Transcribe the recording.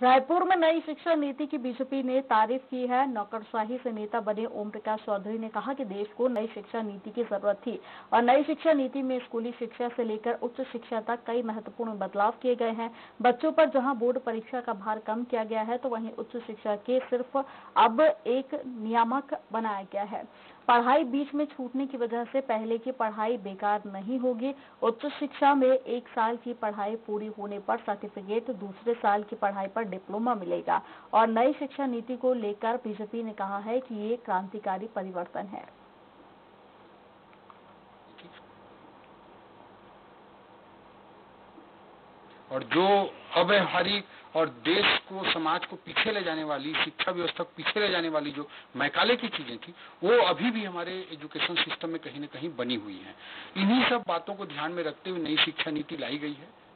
रायपुर में नई शिक्षा नीति की बीजेपी ने तारीफ़ की है। नौकरशाही से नेता बने ओम प्रकाश चौधरी ने कहा कि देश को नई शिक्षा नीति की ज़रूरत थी और नई शिक्षा नीति में स्कूली शिक्षा से लेकर उच्च शिक्षा तक कई महत्वपूर्ण बदलाव किए गए हैं। बच्चों पर जहाँ बोर्ड परीक्षा का भार कम किया गया है तो वहीं उच्च शिक्षा के सिर्फ़ अब एक नियामक बनाया गया है। पढ़ाई बीच में छूटने की वजह से पहले की पढ़ाई बेकार नहीं होगी। उच्च शिक्षा में एक साल की पढ़ाई पूरी होने पर सर्टिफिकेट दूसरे साल की पढ़ाई पर डिप्लोमा मिलेगा। और नई शिक्षा नीति को लेकर बीजेपी ने कहा है कि ये क्रांतिकारी परिवर्तन है। और जो अव्यवहारिक और देश को, समाज को पीछे ले जाने वाली, शिक्षा व्यवस्था को पीछे ले जाने वाली जो मैकाले की चीज़ें थी, वो अभी भी हमारे एजुकेशन सिस्टम में कहीं ना कहीं बनी हुई है। इन्हीं सब बातों को ध्यान में रखते हुए नई शिक्षा नीति लाई गई है।